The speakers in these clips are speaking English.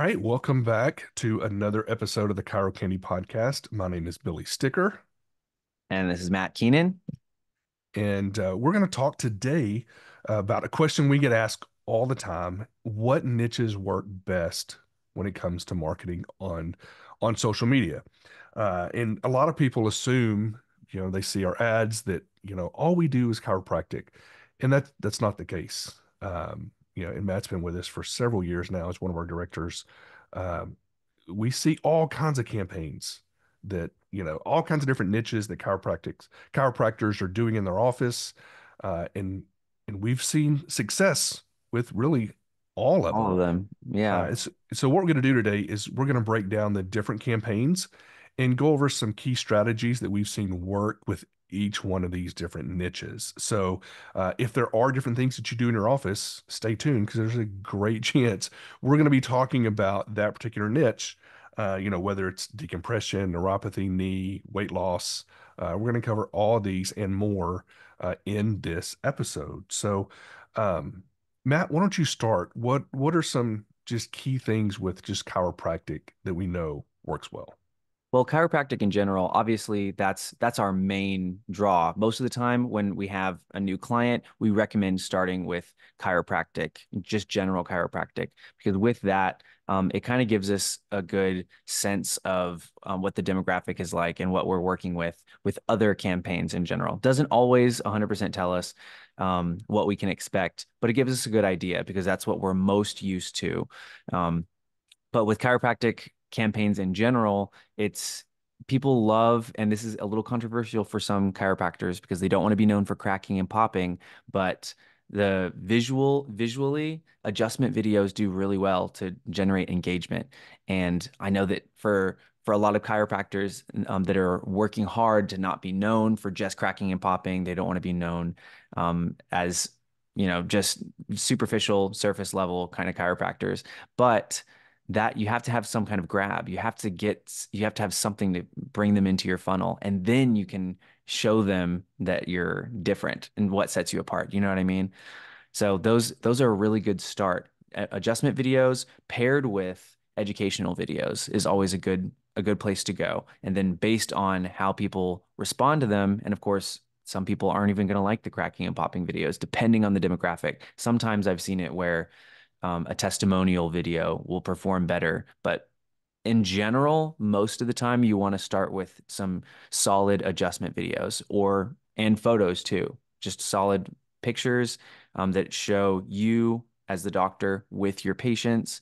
All right, welcome back to another episode of the ChiroCandy Podcast. My name is Billy Sticker. And this is Matt Keenan. And uh, we're going to talk today about a question we get asked all the time What niches work best when it comes to marketing on, on social media? Uh, and a lot of people assume, you know, they see our ads that, you know, all we do is chiropractic. And that, that's not the case. Um, you know, and Matt's been with us for several years now as one of our directors. Um, we see all kinds of campaigns that you know all kinds of different niches that chiropractics chiropractors are doing in their office, uh, and and we've seen success with really all of all them. of them. Yeah. Uh, so what we're going to do today is we're going to break down the different campaigns and go over some key strategies that we've seen work with each one of these different niches. So, uh, if there are different things that you do in your office, stay tuned because there's a great chance we're going to be talking about that particular niche. Uh, you know, whether it's decompression, neuropathy, knee, weight loss. Uh, we're going to cover all these and more uh, in this episode. So, um, Matt, why don't you start? What What are some just key things with just chiropractic that we know works well? Well, chiropractic in general, obviously that's that's our main draw. Most of the time when we have a new client, we recommend starting with chiropractic, just general chiropractic, because with that, um, it kind of gives us a good sense of um, what the demographic is like and what we're working with with other campaigns in general. Doesn't always 100% tell us um, what we can expect, but it gives us a good idea because that's what we're most used to. Um, but with chiropractic campaigns in general, it's people love, and this is a little controversial for some chiropractors because they don't want to be known for cracking and popping, but the visual visually adjustment videos do really well to generate engagement. And i know that for for a lot of chiropractors um, that are working hard to not be known for just cracking and popping they don't want to be known um, as you know just superficial surface level kind of chiropractors. But that you have to have some kind of grab. You have to get, you have to have something to bring them into your funnel. And then you can show them that you're different and what sets you apart. You know what I mean? So those, those are a really good start. Adjustment videos paired with educational videos is always a good, a good place to go. And then based on how people respond to them, and of course, some people aren't even going to like the cracking and popping videos, depending on the demographic. Sometimes I've seen it where um, a testimonial video will perform better. But in general, most of the time, you want to start with some solid adjustment videos or and photos too, just solid pictures um, that show you as the doctor with your patients.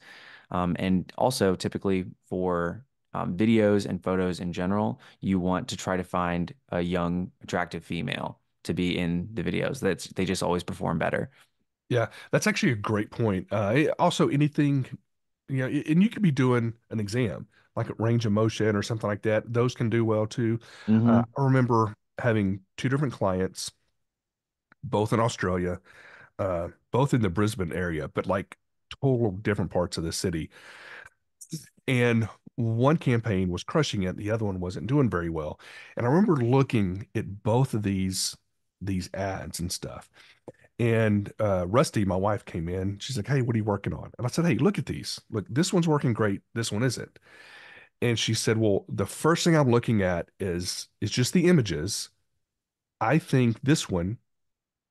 Um, and also, typically for um, videos and photos in general, you want to try to find a young, attractive female to be in the videos. That's they just always perform better. Yeah, that's actually a great point. Uh, also, anything, you know, and you could be doing an exam like a range of motion or something like that. Those can do well too. Uh, I remember having two different clients, both in Australia, uh, both in the Brisbane area, but like total different parts of the city. And one campaign was crushing it, the other one wasn't doing very well. And I remember looking at both of these these ads and stuff and uh, Rusty, my wife, came in. She's like, "Hey, what are you working on?" And I said, "Hey, look at these. Look, this one's working great. This one isn't." And she said, "Well, the first thing I'm looking at is is just the images. I think this one,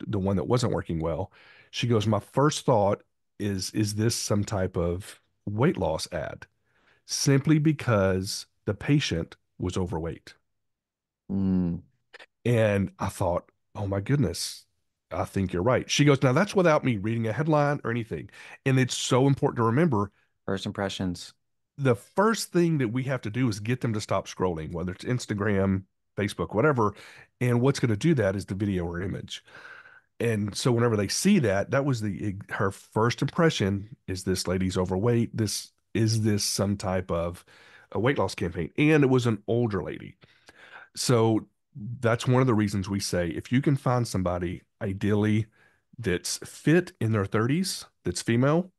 the one that wasn't working well." She goes, "My first thought is is this some type of weight loss ad, simply because the patient was overweight." Mm. And I thought, "Oh my goodness." I think you're right. She goes, Now that's without me reading a headline or anything. And it's so important to remember first impressions. The first thing that we have to do is get them to stop scrolling, whether it's Instagram, Facebook, whatever. And what's going to do that is the video or image. And so whenever they see that, that was the her first impression is this lady's overweight. This is this some type of a weight loss campaign. And it was an older lady. So that's one of the reasons we say if you can find somebody ideally that's fit in their 30s that's female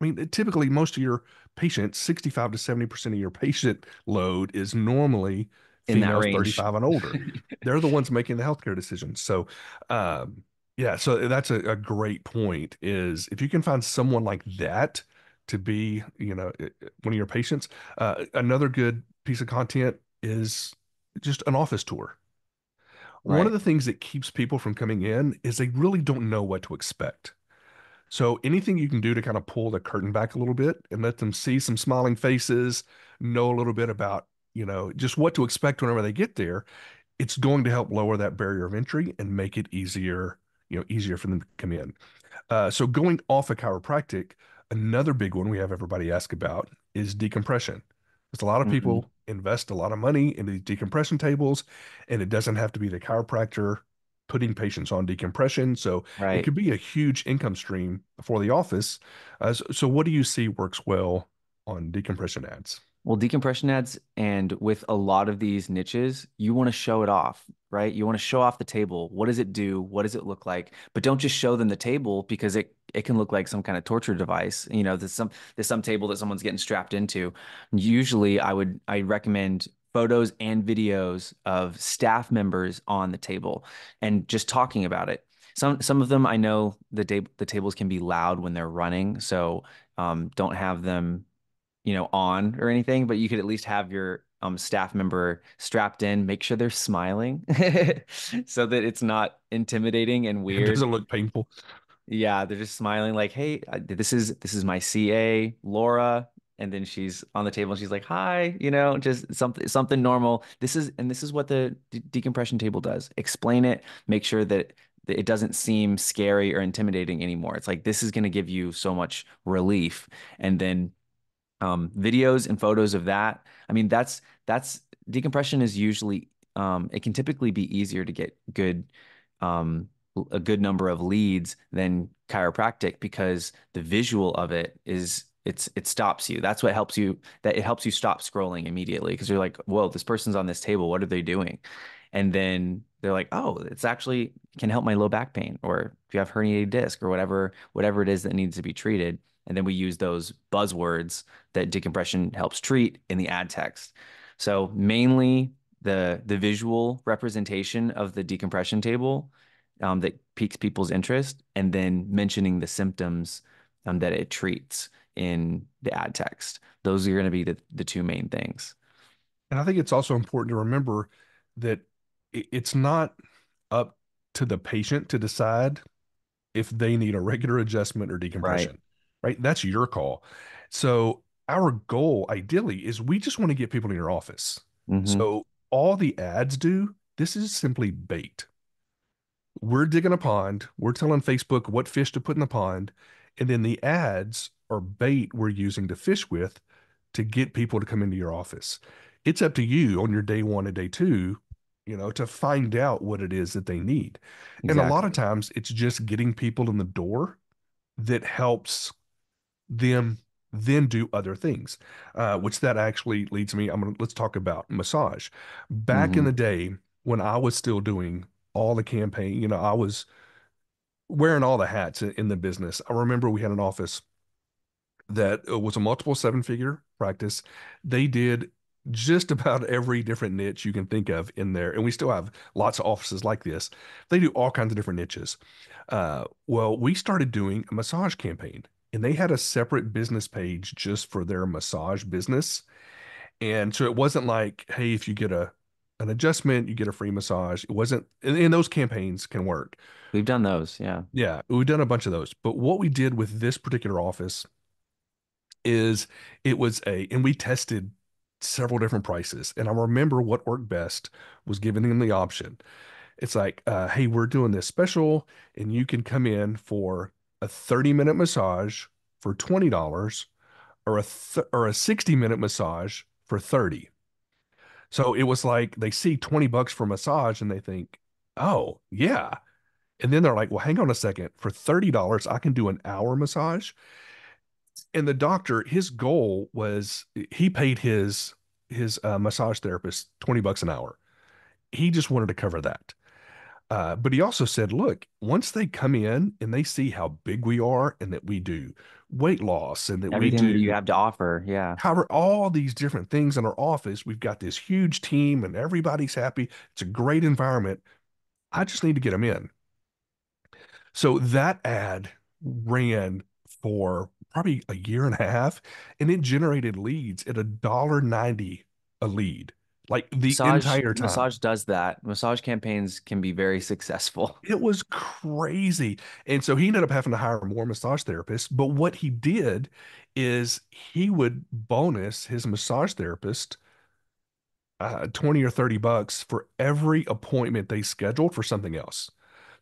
i mean typically most of your patients 65 to 70% of your patient load is normally females 35 and older they're the ones making the healthcare decisions so um, yeah so that's a, a great point is if you can find someone like that to be, you know, one of your patients. Uh, another good piece of content is just an office tour. Right. One of the things that keeps people from coming in is they really don't know what to expect. So anything you can do to kind of pull the curtain back a little bit and let them see some smiling faces, know a little bit about, you know, just what to expect whenever they get there, it's going to help lower that barrier of entry and make it easier, you know, easier for them to come in. Uh, so going off of chiropractic, another big one we have everybody ask about is decompression. Because a lot of people mm-hmm. invest a lot of money into these decompression tables, and it doesn't have to be the chiropractor putting patients on decompression. So right. it could be a huge income stream for the office. Uh, so, so, what do you see works well on decompression ads? Well, decompression ads and with a lot of these niches, you want to show it off, right? You want to show off the table. What does it do? What does it look like? But don't just show them the table because it it can look like some kind of torture device. You know, there's some there's some table that someone's getting strapped into. Usually, I would I recommend photos and videos of staff members on the table and just talking about it. Some some of them I know the the tables can be loud when they're running, so um, don't have them you know, on or anything, but you could at least have your um, staff member strapped in, make sure they're smiling so that it's not intimidating and weird. It doesn't look painful. Yeah, they're just smiling like, "Hey, this is this is my CA, Laura." And then she's on the table and she's like, "Hi," you know, just something something normal. This is and this is what the de decompression table does. Explain it, make sure that it doesn't seem scary or intimidating anymore. It's like this is going to give you so much relief. And then um, videos and photos of that. I mean, that's that's decompression is usually um, it can typically be easier to get good um, a good number of leads than chiropractic because the visual of it is it's it stops you. That's what helps you that it helps you stop scrolling immediately because you're like, whoa, this person's on this table. What are they doing? And then they're like, oh, it's actually can help my low back pain, or if you have herniated disc or whatever, whatever it is that needs to be treated and then we use those buzzwords that decompression helps treat in the ad text. So mainly the the visual representation of the decompression table um, that piques people's interest, and then mentioning the symptoms um, that it treats in the ad text. Those are going to be the the two main things. And I think it's also important to remember that it's not up to the patient to decide if they need a regular adjustment or decompression. Right right? That's your call. So our goal ideally is we just want to get people in your office. Mm-hmm. So all the ads do, this is simply bait. We're digging a pond, we're telling Facebook what fish to put in the pond, and then the ads are bait we're using to fish with to get people to come into your office. It's up to you on your day one and day two, you know, to find out what it is that they need. Exactly. And a lot of times it's just getting people in the door that helps them then do other things, uh, which that actually leads me. I'm gonna let's talk about massage. Back mm-hmm. in the day when I was still doing all the campaign, you know, I was wearing all the hats in, the business. I remember we had an office that uh, was a multiple seven figure practice. They did just about every different niche you can think of in there. And we still have lots of offices like this. They do all kinds of different niches. Uh, well, we started doing a massage campaign and they had a separate business page just for their massage business. And so it wasn't like, hey, if you get a an adjustment, you get a free massage. It wasn't, and, and those campaigns can work. We've done those, yeah. Yeah, we've done a bunch of those. But what we did with this particular office is it was a, and we tested several different prices. And I remember what worked best was giving them the option. It's like, uh, hey, we're doing this special, and you can come in for a 30 minute massage for $20 or a th- or a 60 minute massage for 30. So it was like they see 20 bucks for massage and they think, "Oh, yeah." And then they're like, "Well, hang on a second. For $30, I can do an hour massage." And the doctor, his goal was he paid his his uh, massage therapist 20 bucks an hour. He just wanted to cover that. Uh, but he also said, look, once they come in and they see how big we are and that we do weight loss and that Everything we do you have to offer, yeah, cover all these different things in our office. We've got this huge team and everybody's happy. It's a great environment. I just need to get them in. So that ad ran for probably a year and a half, and it generated leads at a dollar ninety a lead, like the massage, entire time. Massage does that. Massage campaigns can be very successful. It was crazy. And so he ended up having to hire more massage therapists. But what he did is he would bonus his massage therapist uh, 20 or 30 bucks for every appointment they scheduled for something else.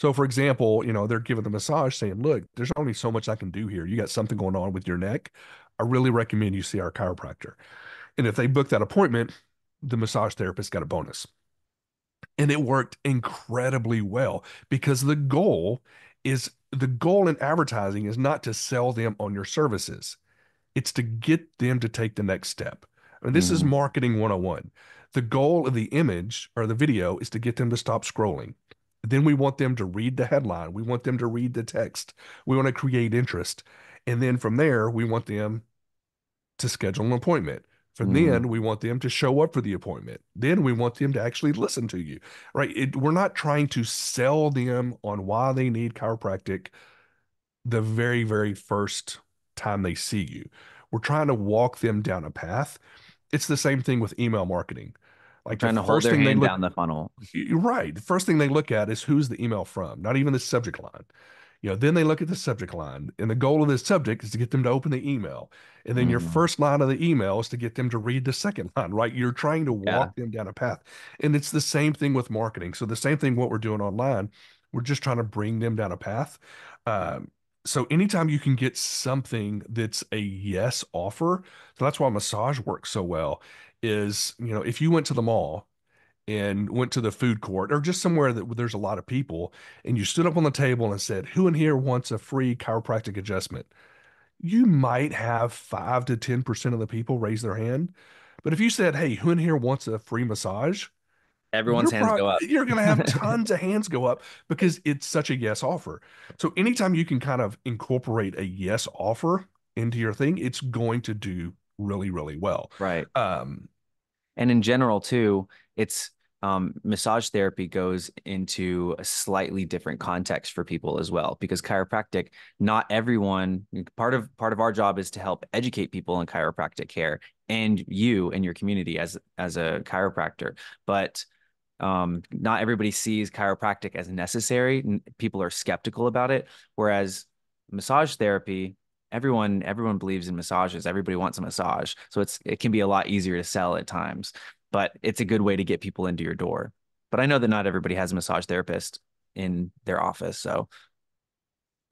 So, for example, you know, they're giving the massage saying, look, there's only so much I can do here. You got something going on with your neck. I really recommend you see our chiropractor. And if they book that appointment, the massage therapist got a bonus. And it worked incredibly well because the goal is the goal in advertising is not to sell them on your services, it's to get them to take the next step. I mean, this mm-hmm. is marketing 101. The goal of the image or the video is to get them to stop scrolling. Then we want them to read the headline. We want them to read the text. We want to create interest. And then from there, we want them to schedule an appointment. From mm. then, we want them to show up for the appointment. Then we want them to actually listen to you, right? It, we're not trying to sell them on why they need chiropractic the very, very first time they see you. We're trying to walk them down a path. It's the same thing with email marketing. Like trying to hold their hand look, down the funnel. Right. The first thing they look at is who's the email from, not even the subject line. You know, then they look at the subject line, and the goal of this subject is to get them to open the email. And then mm-hmm. your first line of the email is to get them to read the second line, right? You're trying to walk yeah. them down a path. And it's the same thing with marketing. So the same thing what we're doing online, we're just trying to bring them down a path. Um, so anytime you can get something that's a yes offer, so that's why massage works so well is, you know, if you went to the mall and went to the food court or just somewhere that there's a lot of people and you stood up on the table and said, Who in here wants a free chiropractic adjustment? You might have five to 10% of the people raise their hand. But if you said, Hey, who in here wants a free massage? Everyone's hands go up. You're going to have tons of hands go up because it's such a yes offer. So anytime you can kind of incorporate a yes offer into your thing, it's going to do really, really well. Right. Um, and in general too it's um, massage therapy goes into a slightly different context for people as well because chiropractic not everyone part of part of our job is to help educate people in chiropractic care and you and your community as as a chiropractor. But um, not everybody sees chiropractic as necessary. People are skeptical about it. Whereas massage therapy everyone everyone believes in massages. Everybody wants a massage. So it's it can be a lot easier to sell at times but it's a good way to get people into your door but i know that not everybody has a massage therapist in their office so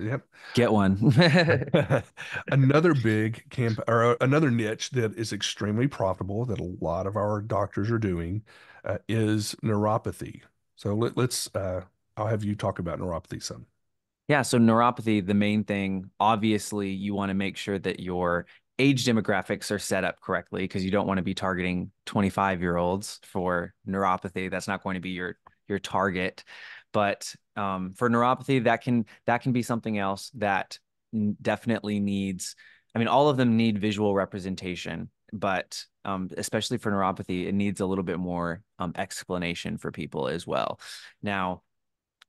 Yep. Get one. another big camp or another niche that is extremely profitable that a lot of our doctors are doing uh, is neuropathy. So let, us uh, I'll have you talk about neuropathy some. Yeah. So neuropathy, the main thing, obviously, you want to make sure that your age demographics are set up correctly because you don't want to be targeting 25 year olds for neuropathy. That's not going to be your your target. But um, for neuropathy, that can that can be something else that definitely needs. I mean, all of them need visual representation, but um, especially for neuropathy, it needs a little bit more um, explanation for people as well. Now,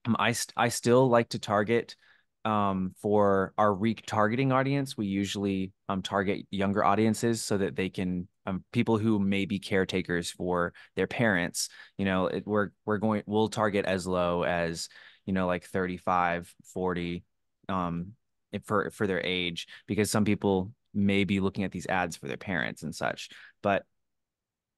um, I st- I still like to target um, for our retargeting audience. We usually um, target younger audiences so that they can um, people who may be caretakers for their parents. You know, it, we're we're going we'll target as low as you know like 35, 40 um for for their age because some people may be looking at these ads for their parents and such. But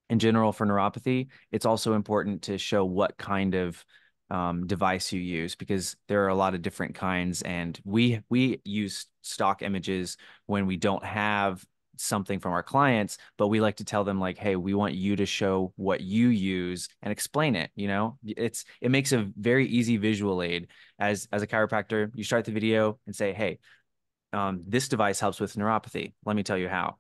in general for neuropathy, it's also important to show what kind of um, device you use because there are a lot of different kinds and we we use stock images when we don't have something from our clients but we like to tell them like hey we want you to show what you use and explain it you know? It's it makes a very easy visual aid. As as a chiropractor you start the video and say hey um, this device helps with neuropathy. Let me tell you how.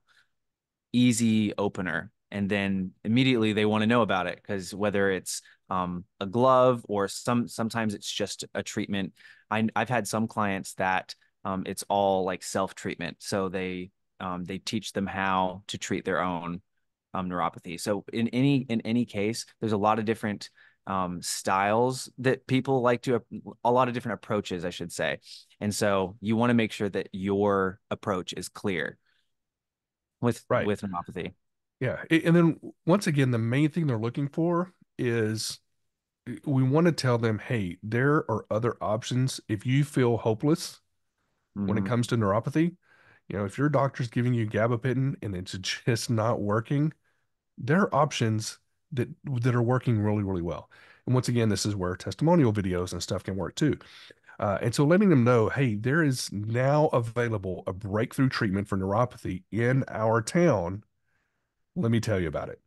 Easy opener and then immediately they want to know about it because whether it's um, a glove or some sometimes it's just a treatment. I, I've had some clients that um, it's all like self treatment, so they um, they teach them how to treat their own um, neuropathy. So in any in any case, there's a lot of different um, styles that people like to a lot of different approaches i should say and so you want to make sure that your approach is clear with right. with neuropathy yeah and then once again the main thing they're looking for is we want to tell them hey there are other options. If you feel hopeless mm-hmm. when it mm-hmm. comes to neuropathy you know if your doctor's giving you gabapentin and it's just not working there are options that that are working really really well. And once again this is where testimonial videos and stuff can work too. Uh, and so letting them know hey there is now available a breakthrough treatment for neuropathy in our town. Let me tell you about it.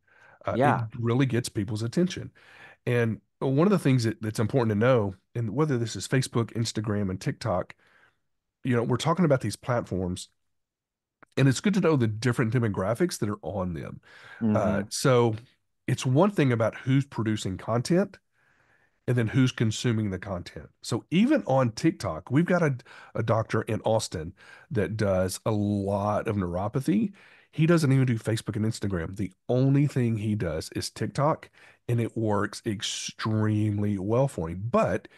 Uh, yeah. it really gets people's attention. And one of the things that, that's important to know and whether this is facebook instagram and tiktok you know we're talking about these platforms and it's good to know the different demographics that are on them. Uh, mm-hmm. Uh, so it's one thing about who's producing content and then who's consuming the content. So even on TikTok, we've got a, a doctor in Austin that does a lot of neuropathy. He doesn't even do Facebook and Instagram. The only thing he does is TikTok, and it works extremely well for him. But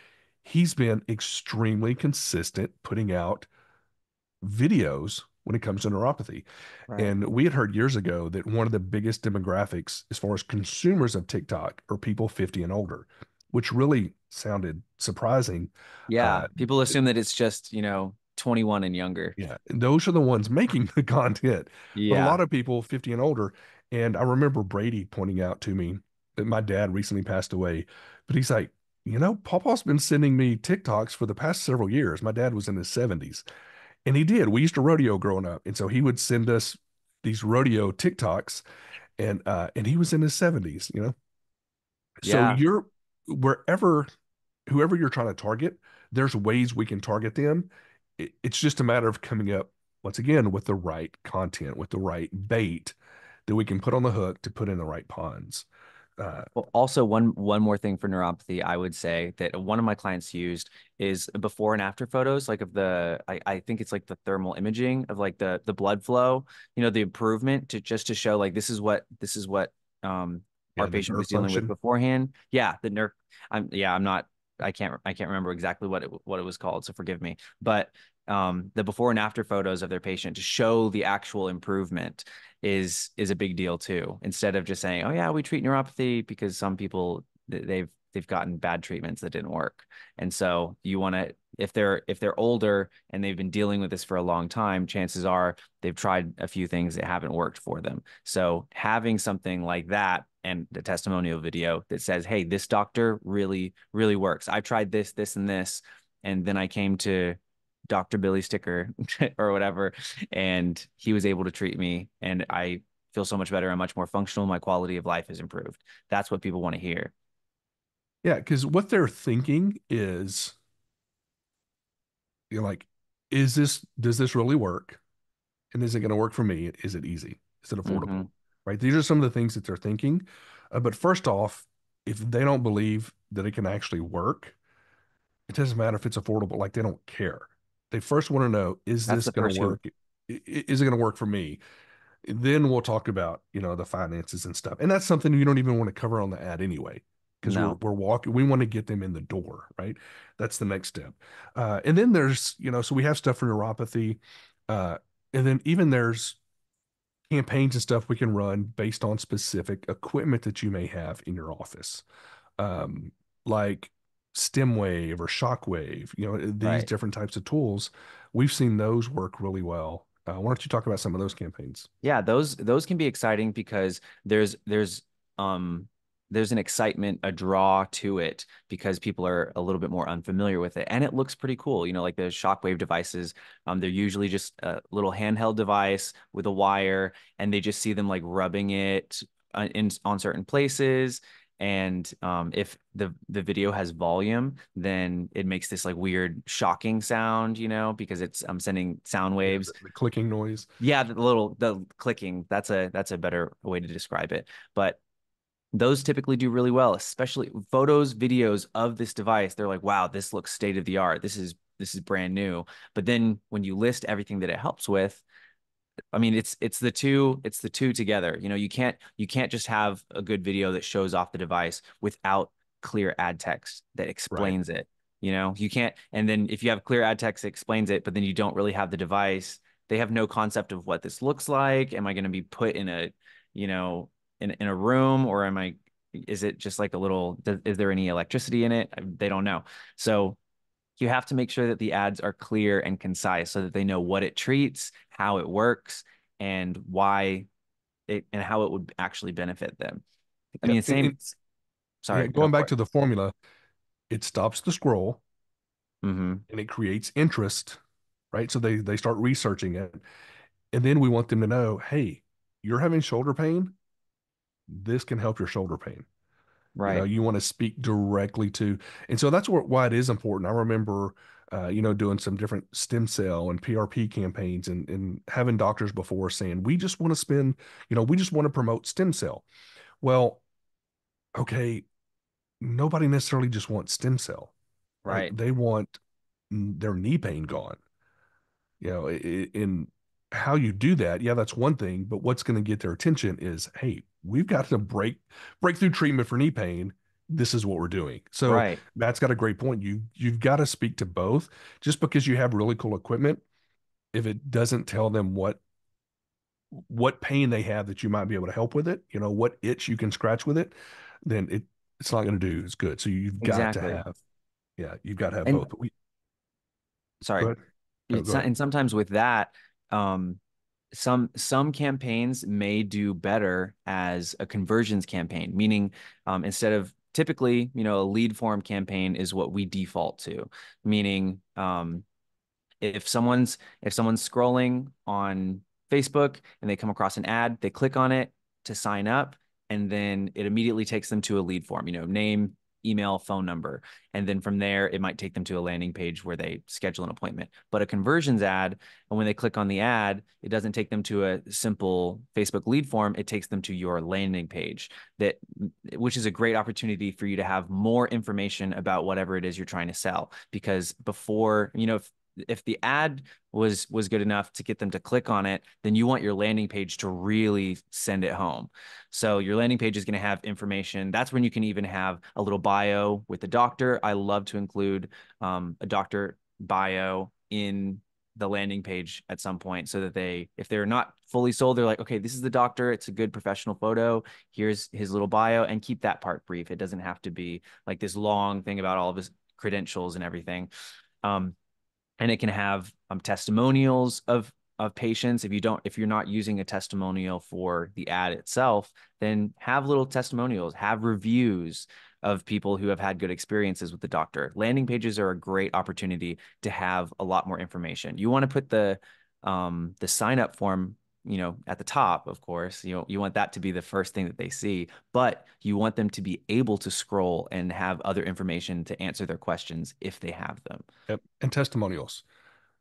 he's been extremely consistent putting out videos when it comes to neuropathy. Right. And we had heard years ago that one of the biggest demographics as far as consumers of TikTok are people 50 and older, which really sounded surprising. Yeah. Uh, people assume that it's just, you know, 21 and younger. Yeah. Those are the ones making the content. Yeah. But a lot of people 50 and older. And I remember Brady pointing out to me that my dad recently passed away, but he's like, you know, Papa's been sending me TikToks for the past several years. My dad was in his 70s. And he did. We used to rodeo growing up. And so he would send us these rodeo TikToks and uh and he was in his 70s, you know. Yeah. So you're wherever whoever you're trying to target, there's ways we can target them. It, it's just a matter of coming up once again with the right content, with the right bait that we can put on the hook to put in the right ponds. Uh, well, also one one more thing for neuropathy, I would say that one of my clients used is before and after photos, like of the I, I think it's like the thermal imaging of like the the blood flow, you know, the improvement to just to show like this is what this is what um yeah, our patient was dealing function. with beforehand. Yeah, the nerve. I'm yeah, I'm not. I can't I can't remember exactly what it what it was called, so forgive me. But um, the before and after photos of their patient to show the actual improvement is is a big deal too. Instead of just saying, "Oh yeah, we treat neuropathy," because some people they've they've gotten bad treatments that didn't work, and so you want to if they're if they're older and they've been dealing with this for a long time, chances are they've tried a few things that haven't worked for them. So having something like that and the testimonial video that says, "Hey, this doctor really really works. I've tried this, this, and this." And then I came to Dr. Billy Sticker or whatever. And he was able to treat me. And I feel so much better. I'm much more functional. My quality of life has improved. That's what people want to hear. Yeah. Because what they're thinking is, you're like, is this, does this really work? And is it going to work for me? Is it easy? Is it affordable? Mm-hmm. Right. These are some of the things that they're thinking. Uh, but first off, if they don't believe that it can actually work, it doesn't matter if it's affordable. Like they don't care. They first want to know is That's this going to work? Is it going to work for me? Then we'll talk about you know the finances and stuff, and that's something you don't even want to cover on the ad anyway because no. we're, we're walking we want to get them in the door right that's the next step uh, and then there's you know so we have stuff for neuropathy uh, and then even there's campaigns and stuff we can run based on specific equipment that you may have in your office um, like StemWave or Shockwave, you know, these right. different types of tools, we've seen those work really well. Uh, why don't you talk about some of those campaigns? Yeah, those those can be exciting because there's there's um there's an excitement, a draw to it because people are a little bit more unfamiliar with it, and it looks pretty cool. You know, like the Shockwave devices, um, they're usually just a little handheld device with a wire, and they just see them like rubbing it uh, in on certain places and um, if the the video has volume then it makes this like weird shocking sound you know because it's i'm sending sound waves the, the clicking noise yeah the little the clicking that's a that's a better way to describe it but those typically do really well especially photos videos of this device they're like wow this looks state of the art this is this is brand new but then when you list everything that it helps with I mean, it's it's the two it's the two together. You know, you can't you can't just have a good video that shows off the device without clear ad text that Right. explains it. You know, you can't, and then if you have clear ad text that explains it, but then you don't really have the device, they have no concept of what this looks like. Am I going to be put in a, you know, in, in a room or am I, is it just like a little, is there any electricity in it? They don't know. So you have to make sure that the ads are clear and concise so that they know what it treats, how it works, and why it and how it would actually benefit them. I Yeah, mean, and- same. sorry, yeah, go going for back it. to the formula, it stops the scroll Mhm. and it creates interest, right? So they they start researching it. And then we want them to know, hey, you're having shoulder pain. This can help your shoulder pain. You know, right, you want to speak directly to, and so that's wh- why it is important. I remember, uh, you know, doing some different stem cell and PRP campaigns and, and having doctors before saying, we just want to spend, you know, we just want to promote stem cell. Well, okay, nobody necessarily just wants stem cell, right? right, They want mm, their knee pain gone. You know, in how you do that, yeah, that's one thing, but what's going to get their attention is, hey, we've got to break breakthrough treatment for knee pain. This is what we're doing. So right, Matt's got a great point. You you've got to speak to both. Just because you have really cool equipment, if it doesn't tell them what what pain they have that you might be able to help with it, you know, what itch you can scratch with it, then it it's not going to do as good. So you've got to have, yeah, you've got to have And both. We sorry. No, and sometimes with that, um, some some campaigns may do better as a conversions campaign, meaning um, instead of typically, you know, a lead form campaign is what we default to, meaning um, if someone's if someone's scrolling on Facebook and they come across an ad, they click on it to sign up, and then it immediately takes them to a lead form, you know, name, email, phone number. And then from there, it might take them to a landing page where they schedule an appointment. But a conversions ad, and when they click on the ad, it doesn't take them to a simple Facebook lead form. It takes them to your landing page that which is a great opportunity for you to have more information about whatever it is you're trying to sell. Because before, you know, if if the ad was was good enough to get them to click on it, then you want your landing page to really send it home. So your landing page is going to have information. That's when you can even have a little bio with the doctor. I love to include um, a doctor bio in the landing page at some point so that they if they're not fully sold they're like okay this is the doctor it's a good professional photo here's his little bio and keep that part brief it doesn't have to be like this long thing about all of his credentials and everything um, and it can have um, testimonials of of patients. If you don't if you're not using a testimonial for the ad itself then have little testimonials have reviews of people who have had good experiences with the doctor. Landing pages are a great opportunity to have a lot more information. You want to put the um the sign up form you know at the top of course you know you want that to be the first thing that they see but you want them to be able to scroll and have other information to answer their questions if they have them Yep. And testimonials,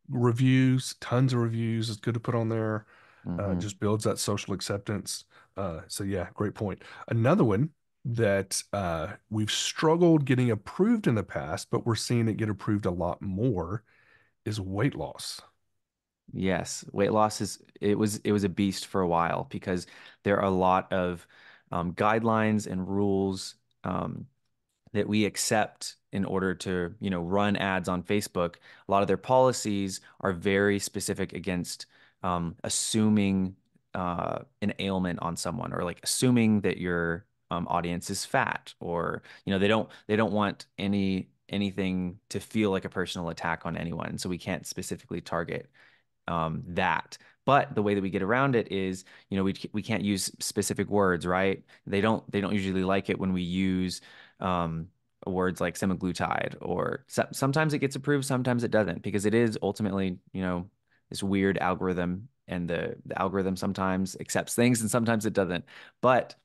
reviews, tons of reviews is good to put on there. Uh, Mhm. just builds that social acceptance. Uh, so yeah, great point. Another one that uh, we've struggled getting approved in the past, but we're seeing it get approved a lot more is weight loss. Yes, weight loss is it was it was a beast for a while because there are a lot of um, guidelines and rules um, that we accept in order to, you know, run ads on Facebook. A lot of their policies are very specific against um, assuming uh, an ailment on someone or like assuming that your um, audience is fat or, you know, they don't they don't want any anything to feel like a personal attack on anyone. So we can't specifically target um, that. But the way that we get around it is, you know, we we can't use specific words, right? They don't they don't usually like it when we use um, words like semaglutide, or so, sometimes it gets approved, sometimes it doesn't, because it is ultimately, you know, this weird algorithm, and the the algorithm sometimes accepts things and sometimes it doesn't. But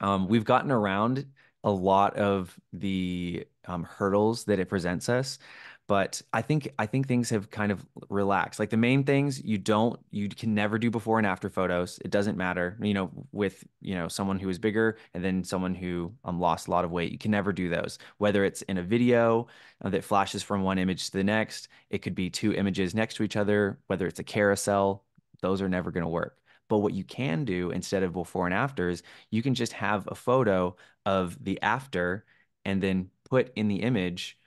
um, we've gotten around a lot of the um, hurdles that it presents us but I think I think things have kind of relaxed. Like the main things you don't you can never do before and after photos. It doesn't matter. You know, with you know someone who is bigger and then someone who um, lost a lot of weight, you can never do those. Whether it's in a video uh, that flashes from one image to the next, it could be two images next to each other. Whether it's a carousel, those are never going to work. But what you can do instead of before and afters, you can just have a photo of the after and then put in the image,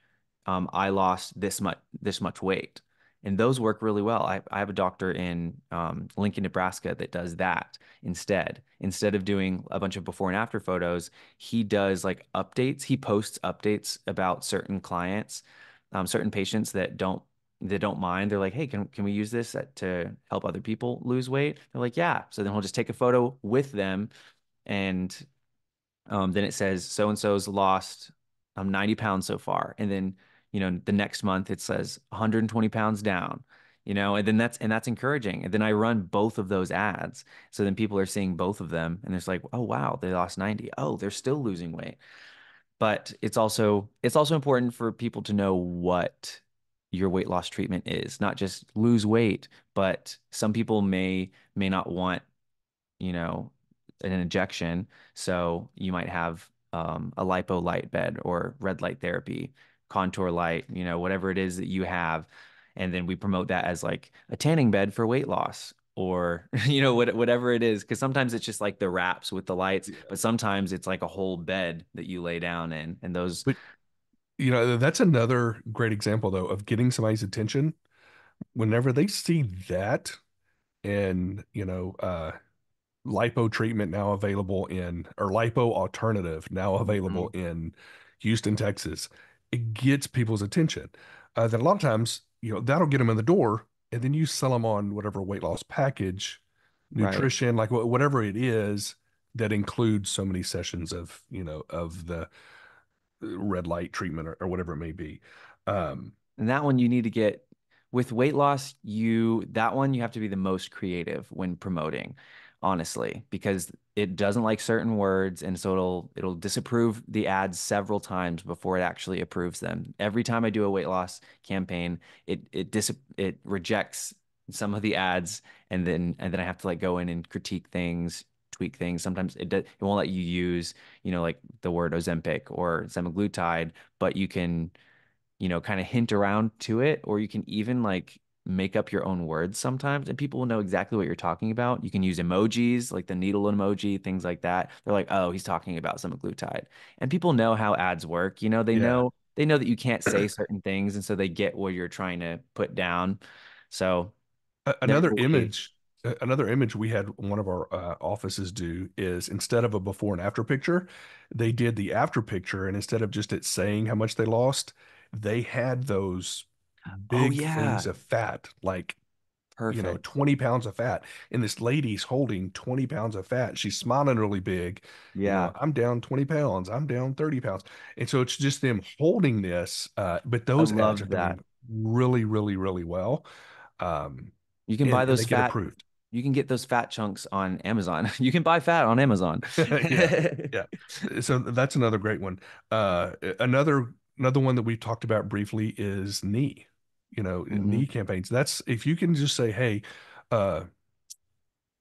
um, I lost this much this much weight. And those work really well. I, I have a doctor in um, Lincoln, Nebraska that does that instead. Instead of doing a bunch of before and after photos, he does like updates. He posts updates about certain clients, um, certain patients that don't they don't mind. They're like, hey, can can we use this to help other people lose weight? They're like, yeah. So then he'll just take a photo with them, and um, then it says so and so's lost um 90 pounds so far, and then you know the next month it says 120 pounds down. You know, and then that's and that's encouraging. And then I run both of those ads, so then people are seeing both of them, and it's like, oh wow, they lost 90. Oh, they're still losing weight. But it's also it's also important for people to know what your weight loss treatment is, not just lose weight, but some people may may not want, you know, an injection. So you might have um, a lipo light bed or red light therapy, contour light, you know, whatever it is that you have. And then we promote that as like a tanning bed for weight loss or, you know, what, whatever it is. Cause sometimes it's just like the wraps with the lights, yeah. but sometimes it's like a whole bed that you lay down in. And those, but you know, that's another great example though of getting somebody's attention. Whenever they see that and, you know, uh lipo treatment now available in or lipo alternative now available mm-hmm. in Houston, Texas, it gets people's attention. Uh, that a lot of times, you know, that'll get them in the door, and then you sell them on whatever weight loss package, nutrition, right. like whatever it is that includes so many sessions of, you know, of the red light treatment or, or whatever it may be. Um, and that one you need to get with weight loss. You that one you have to be the most creative when promoting, honestly, because it doesn't like certain words, and so it'll it'll disapprove the ads several times before it actually approves them. Every time I do a weight loss campaign, it it dis it rejects some of the ads, and then and then I have to like go in and critique things, tweak things. Sometimes it it won't let you use, you know, like the word Ozempic or semaglutide, but you can, you know, kind of hint around to it, or you can even like make up your own words sometimes and people will know exactly what you're talking about. You can use emojis like the needle emoji, things like that. They're like, "Oh, he's talking about some semaglutide." And people know how ads work. You know, they yeah. know they know that you can't say certain things and so they get what you're trying to put down. So another image another image we had one of our uh, offices do is instead of a before and after picture, they did the after picture, and instead of just it saying how much they lost, they had those big oh, yeah. things of fat, like Perfect. you know, 20 pounds of fat. And this lady's holding 20 pounds of fat. She's smiling really big. Yeah. You know, I'm down 20 pounds. I'm down 30 pounds. And so it's just them holding this. Uh, but those ads are that. really, really, really well. Um, you can and, buy those fat approved you can get those fat chunks on Amazon. You can buy fat on Amazon. yeah, yeah. So that's another great one. Uh, another another one that we've talked about briefly is knee. You know, mm-hmm. knee campaigns. That's if you can just say, hey, uh,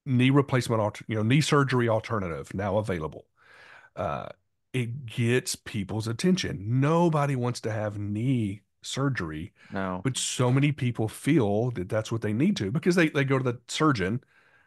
knee replacement, you know, knee surgery alternative now available. Uh, it gets people's attention. Nobody wants to have knee surgery. No. But so many people feel that that's what they need to because they, they go to the surgeon,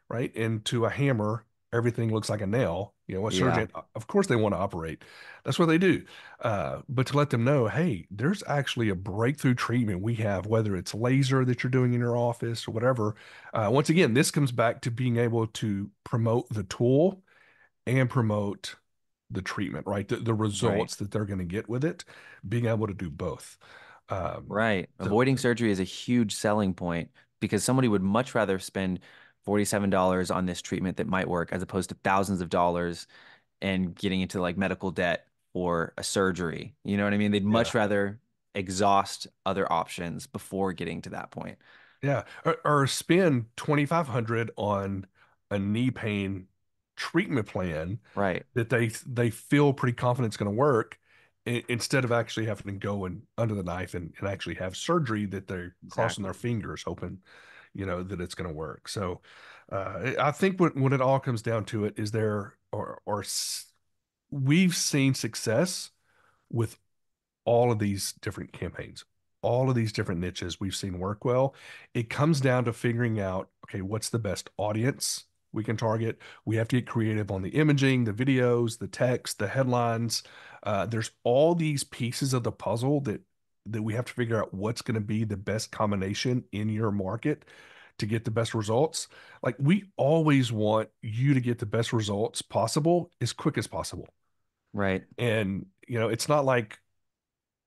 right? And to a hammer, everything looks like a nail. You know, a surgeon, yeah. of course, they want to operate. That's what they do. Uh, but to let them know, hey, there's actually a breakthrough treatment we have, whether it's laser that you're doing in your office or whatever. Uh, once again, this comes back to being able to promote the tool and promote the treatment, right? The, the results right. that they're going to get with it, being able to do both. Um, right. So, Avoiding surgery is a huge selling point because somebody would much rather spend $47 on this treatment that might work as opposed to thousands of dollars and getting into like medical debt or a surgery. You know what I mean? They'd much yeah. rather exhaust other options before getting to that point. Yeah. Or, or spend 2500 on a knee pain treatment plan right that they they feel pretty confident it's going to work instead of actually having to go and under the knife and, and actually have surgery that they're exactly. crossing their fingers hoping you know that it's going to work so uh, i think when, when it all comes down to it is there or or we've seen success with all of these different campaigns all of these different niches we've seen work well it comes down to figuring out okay what's the best audience we can target. We have to get creative on the imaging, the videos, the text, the headlines. Uh, there's all these pieces of the puzzle that that we have to figure out what's going to be the best combination in your market to get the best results. Like we always want you to get the best results possible as quick as possible. Right. And you know, it's not like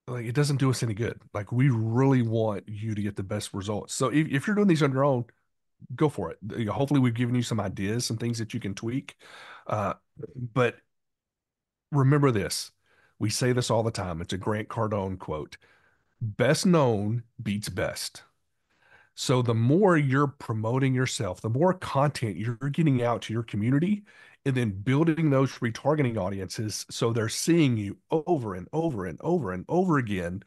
like it doesn't do us any good. Like we really want you to get the best results. So if, if you're doing these on your own, go for it. Hopefully we've given you some ideas, some things that you can tweak. Uh, but remember this. We say this all the time. It's a Grant Cardone quote. Best known beats best. So the more you're promoting yourself, the more content you're getting out to your community and then building those retargeting audiences so they're seeing you over and over and over and over again.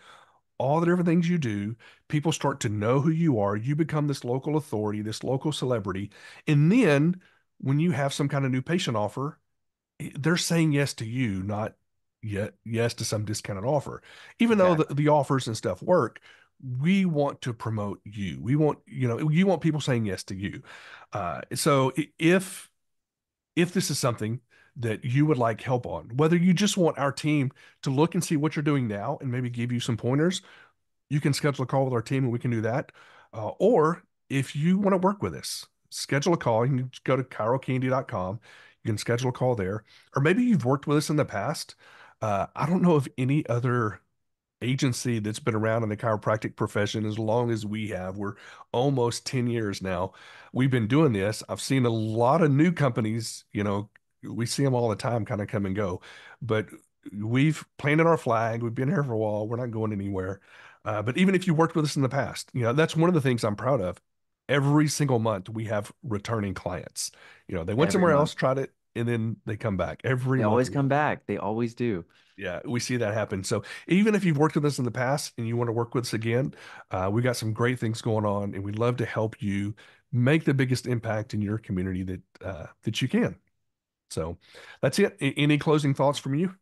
All the different things you do people start to know who you are. You become this local authority this local celebrity. And then when you have some kind of new patient offer eh, they're saying yes to you not yes to some discounted offer even exactly. though the, the offers and stuff work we want to promote you we want you know you want people saying yes to you uh, so if if this is something that you would like help on, whether you just want our team to look and see what you're doing now and maybe give you some pointers, you can schedule a call with our team and we can do that. Uh, or if you want to work with us, schedule a call. You can go to chirocandy.com. You can schedule a call there. Or maybe you've worked with us in the past. Uh, I don't know of any other agency that's been around in the chiropractic profession as long as we have. We're almost 10 years now. We've been doing this. I've seen a lot of new companies, you know, we see them all the time kind of come and go, but we've planted our flag. We've been here for a while. We're not going anywhere. Uh, but even if you worked with us in the past, you know, that's one of the things I'm proud of. Every single month we have returning clients. You know, they went Every somewhere month. else, tried it, and then they come back. Every they always come back. They always do. Yeah, we see that happen. So even if you've worked with us in the past and you want to work with us again, uh, we got some great things going on, and we'd love to help you make the biggest impact in your community that uh, that you can. So that's it. Any closing thoughts from you?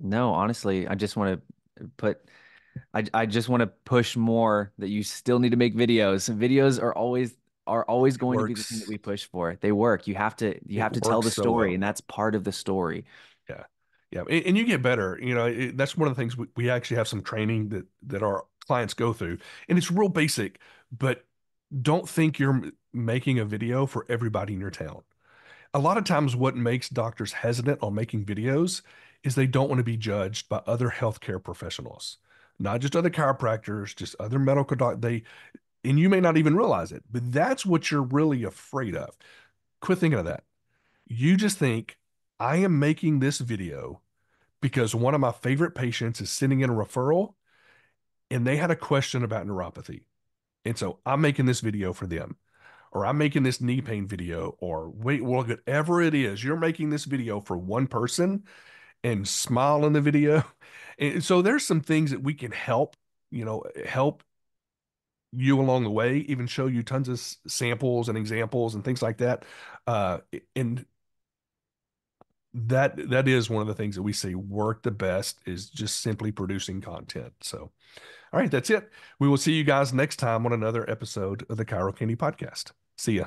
No, honestly, I just want to put. I, I just want to push more that you still need to make videos. Videos are always are always going to be the thing that we push for. They work. You have to you it have to tell the story, so well. and that's part of the story. Yeah. Yeah, and, you get better. You know, it, that's one of the things we, we actually have some training that that our clients go through, and it's real basic. But don't think you're making a video for everybody in your town. A lot of times, what makes doctors hesitant on making videos is they don't want to be judged by other healthcare professionals, not just other chiropractors, just other medical doc. They, and you may not even realize it, but that's what you're really afraid of. Quit thinking of that. You just think I am making this video because one of my favorite patients is sending in a referral and they had a question about neuropathy. And so I'm making this video for them, or I'm making this knee pain video, or wait, whatever it is, you're making this video for one person and smile in the video. And so there's some things that we can help, you know, help you along the way, even show you tons of samples and examples and things like that. Uh, and that that is one of the things that we see work the best is just simply producing content. So, all right, that's it. We will see you guys next time on another episode of the ChiroCandy Podcast. See ya.